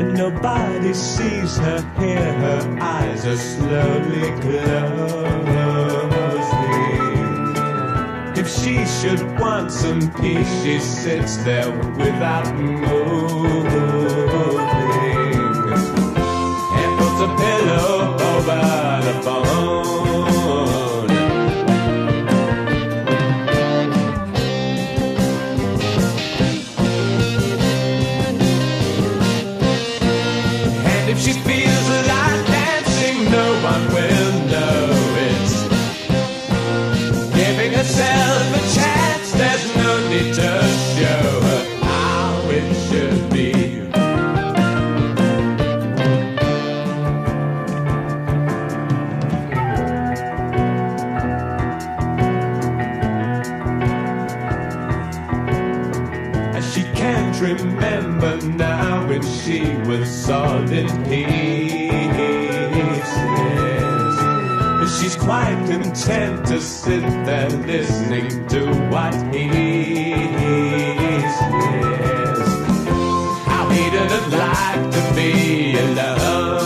Nobody sees her, here, her eyes are slowly closing. If she should want some peace, she sits there without moving if she feels like dancing, no one will know it's giving herself a chance. There's no need to show her how it should be. And she can't remember now and she was with in pieces. She's quite content to sit there listening to what he says. How he doesn't like to be alone.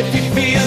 if you feel